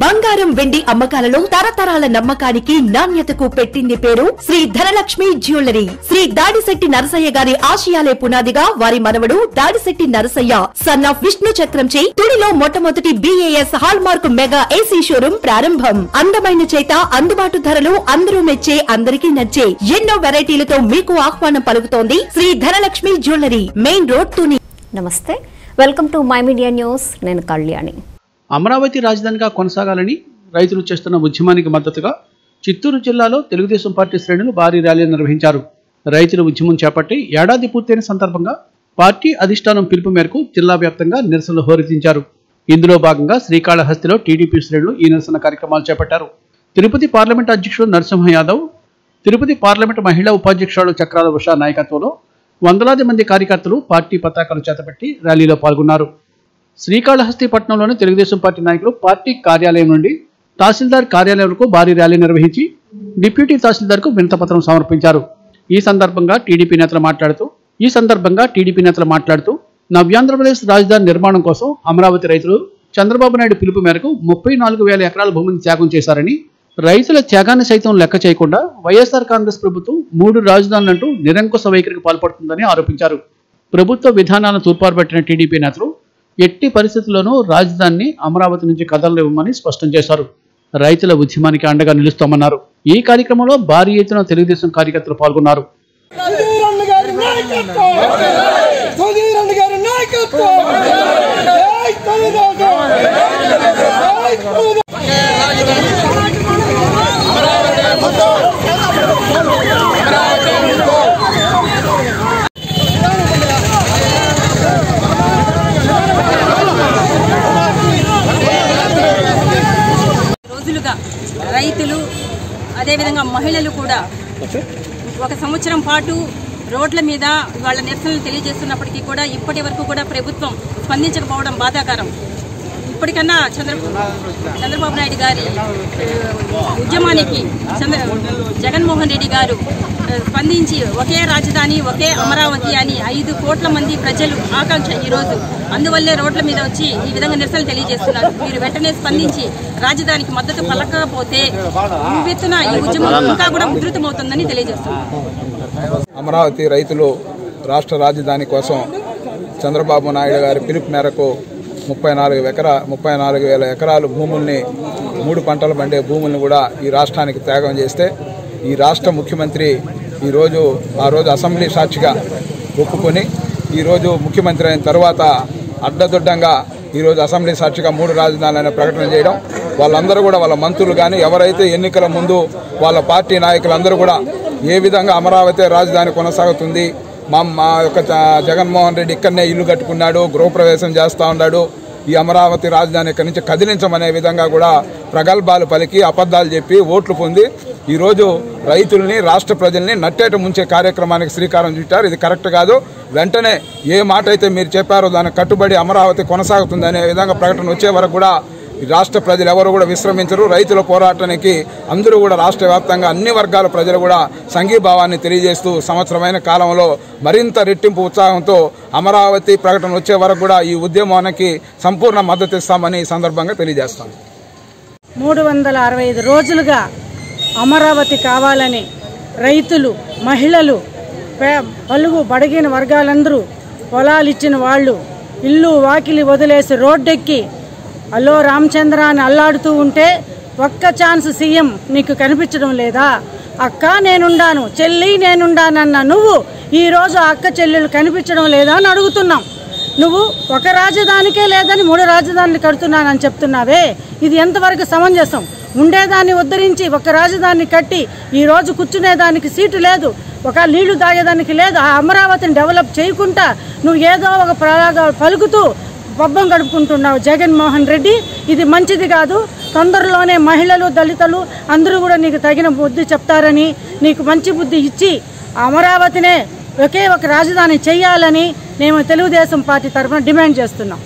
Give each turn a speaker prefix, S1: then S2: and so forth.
S1: బంగారం వెండి అమ్మకాలలో తరతరాల నమ్మకానికి నాణ్యతకు పెట్టింది పేరు శ్రీ ధనలక్ష్మి జ్యువెలరీ. శ్రీ దాడిశెట్టి నరసయ్య గారి ఆశయాలే పునాదిగా వారి మనవడు దాడిశెట్టి నరసయ్య సన్ ఆఫ్ విష్ణు చక్రంచే తుడిలో మొట్టమొదటి BAS hallmark mega AC showroom ప్రారంభం. అందమైన చేత అందుబాటు ధరలు అందరూ మెచ్చే అందరికీ నచ్చే ఎన్నో వెరైటీలతో మీకు ఆహ్వానం పలుకుతోంది Shri Dhanalakshmi jewellery main road Tuni.
S2: నమస్తే. Welcome to my media news. నేను కళ్యాణి.
S3: అమరావతి రాజధానిగా కొనసాగాలని రైతులు చేస్తున్న ఉద్యమానికి మద్దతుగా చిత్తూరు జిల్లాలో తెలుగుదేశం పార్టీ శ్రేణులు భారీ ర్యాలీలు నిర్వహించారు. రైతుల ఉద్యమం చేపట్టి ఏడాది పూర్తయిన సందర్భంగా పార్టీ అధిష్టానం పిలుపు మేరకు జిల్లా వ్యాప్తంగా నిరసనలు హోరెత్తించారు. ఇందులో భాగంగా శ్రీకాళహస్తిలో టీడీపీ శ్రేణులు ఈ నిరసన కార్యక్రమాలు చేపట్టారు. తిరుపతి పార్లమెంట్ అధ్యక్షుడు నరసింహ యాదవ్ తిరుపతి పార్లమెంటు మహిళా ఉపాధ్యక్షురాలు చక్రాల ఉషా నాయకత్వంలో వందలాది మంది కార్యకర్తలు పార్టీ పతాకాలు చేతపట్టి ర్యాలీలో పాల్గొన్నారు. శ్రీకాళహస్తి పట్టణంలోని తెలుగుదేశం పార్టీ నాయకులు పార్టీ కార్యాలయం నుండి తహసీల్దార్ కార్యాలయంకు భారీ ర్యాలీ నిర్వహించి డిప్యూటీ తహసీల్దార్కు వినతపత్రం సమర్పించారు. ఈ సందర్భంగా టీడీపీ నేతలు మాట్లాడుతూ ఈ సందర్భంగా టీడీపీ నేతలు మాట్లాడుతూ నవ్యాంధ్రప్రదేశ్ రాజధాని నిర్మాణం కోసం అమరావతి రైతులు చంద్రబాబు నాయుడు పిలుపు మేరకు ముప్పై నాలుగు వేల ఎకరాల భూమిని త్యాగం చేశారని రైతుల త్యాగాన్ని సైతం లెక్క చేయకుండా వైఎస్ఆర్ కాంగ్రెస్ ప్రభుత్వం మూడు రాజధానులంటూ నిరంకుశ వైఖరికి పాల్పడుతుందని ఆరోపించారు. ప్రభుత్వ విధానాలను తూర్పారబట్టిన టీడీపీ నేతలు ఎట్టి పరిస్థితుల్లోనూ రాజధానిని అమరావతి నుంచి కదలనివ్వమని స్పష్టం చేశారు. రైతుల ఉద్యమానికి అండగా నిలుస్తామన్నారు. ఈ కార్యక్రమంలో భారీ ఎత్తున తెలుగుదేశం కార్యకర్తలు పాల్గొన్నారు
S4: సుధీరన్న గారి నాయకత్వం సుధీరన్న గారి నాయకత్వం జై తెలుగుదేశం జై తెలుగుదేశం
S5: రోజులుగా రైతులు అదేవిధంగా మహిళలు కూడా ఒక సంవత్సరం పాటు రోడ్ల మీద వాళ్ళ నిరసనలు తెలియజేస్తున్నప్పటికీ కూడా ఇప్పటి వరకు కూడా ప్రభుత్వం స్పందించకపోవడం బాధాకరం. ఇప్పటికన్నా చంద్ర చంద్రబాబు నాయుడు గారి ఉద్యమానికి చంద్ర జగన్మోహన్ రెడ్డి గారు స్పందించి ఒకే రాజధాని ఒకే అమరావతి అని ఐదు కోట్ల మంది ప్రజలు ఆకాంక్ష ఈరోజు అందువల్లే రోడ్ల మీద వచ్చి ఈ విధంగా నిరసనలు తెలియజేస్తున్నారు. మీరు వెంటనే స్పందించి రాజధానికి మద్దతు పలకపోతే ఉవ్వెత్తున ఈ ఉద్యమం ఇంకా కూడా ఉధృతమవుతుందని తెలియజేస్తున్నారు.
S6: అమరావతి రైతులు రాష్ట్ర రాజధాని కోసం చంద్రబాబు నాయుడు గారి పిలుపు మేరకు ముప్పై నాలుగు ఎకరా ముప్పై నాలుగు వేల ఎకరాలు భూముల్ని మూడు పంటలు పండే భూముల్ని కూడా ఈ రాష్ట్రానికి త్యాగం చేస్తే ఈ రాష్ట్ర ముఖ్యమంత్రి ఈరోజు ఆ రోజు అసెంబ్లీ సాక్షిగా ఒప్పుకొని ఈరోజు ముఖ్యమంత్రి అయిన తర్వాత అడ్డదొడ్డంగా ఈరోజు అసెంబ్లీ సాక్షిగా మూడు రాజధానులనే ప్రకటన చేయడం వాళ్ళందరూ కూడా వాళ్ళ మంత్రులు కానీ ఎవరైతే ఎన్నికల ముందు వాళ్ళ పార్టీ నాయకులందరూ కూడా ఏ విధంగా అమరావతి రాజధాని కొనసాగుతుంది మా మా యొక్క జగన్మోహన్ రెడ్డి ఇక్కడనే ఇల్లు కట్టుకున్నాడు గృహప్రవేశం చేస్తూ ఉన్నాడు. ఈ అమరావతి రాజధాని ఇక్కడి నుంచి కదిలించమనే విధంగా కూడా ప్రగల్భాలు పలికి అబద్ధాలు చెప్పి ఓట్లు పొంది ఈరోజు రైతుల్ని రాష్ట్ర ప్రజల్ని నట్టేట ముంచే కార్యక్రమానికి శ్రీకారం చుట్టారు. ఇది కరెక్ట్ కాదు. వెంటనే ఏ మాట అయితే మీరు చెప్పారో దానికి కట్టుబడి అమరావతి కొనసాగుతుంది అనే విధంగా ప్రకటన వచ్చే వరకు కూడా రాష్ట్ర ప్రజలు ఎవరు కూడా విశ్రమించరు. రైతుల పోరాటానికి అందరూ కూడా రాష్ట్ర వ్యాప్తంగా అన్ని వర్గాల ప్రజలు కూడా సంఘీభావాన్ని తెలియజేస్తూ సంవత్సరమైన కాలంలో మరింత రెట్టింపు ఉత్సాహంతో అమరావతి ప్రకటన వచ్చే వరకు కూడా ఈ ఉద్యమానికి సంపూర్ణ మద్దతు ఇస్తామని సందర్భంగా తెలియజేస్తాం.
S7: మూడు వందల అరవై ఐదు రోజులుగా అమరావతి కావాలని రైతులు మహిళలు పలుగు బడిగిన వర్గాలందరూ పొలాలు ఇచ్చిన వాళ్ళు ఇల్లు వాకిలి వదిలేసి రోడ్డెక్కి అల్లో రామచంద్ర అని అల్లాడుతూ ఉంటే ఒక్క ఛాన్స్ సీఎం నీకు కనిపించడం లేదా? అక్క నేనుండాను చెల్లి నేనుండానన్న నువ్వు ఈరోజు అక్క చెల్లెలు కనిపించడం లేదా అని అడుగుతున్నాం. నువ్వు ఒక రాజధానికే లేదని మూడు రాజధానులు కడుతున్నానని చెప్తున్నావే. ఇది ఎంతవరకు సమంజసం? ఉండేదాన్ని ఉద్ధరించి ఒక రాజధాని కట్టి ఈరోజు కూర్చునేదానికి సీటు లేదు ఒక నీళ్ళు తాగేదానికి లేదు ఆ అమరావతిని డెవలప్ చేయకుండా నువ్వు ఏదో ఒక ప్రలాగా పలుకుతూ పబ్బం గడుపుకుంటున్నావు జగన్మోహన్ రెడ్డి. ఇది మంచిది కాదు. తొందరలోనే మహిళలు దళితులు అందరూ కూడా నీకు తగిన బుద్ధి చెప్తారని నీకు మంచి బుద్ధి ఇచ్చి అమరావతినే ఒకే ఒక రాజధాని చేయాలని మేము తెలుగుదేశం పార్టీ తరఫున డిమాండ్ చేస్తున్నాం.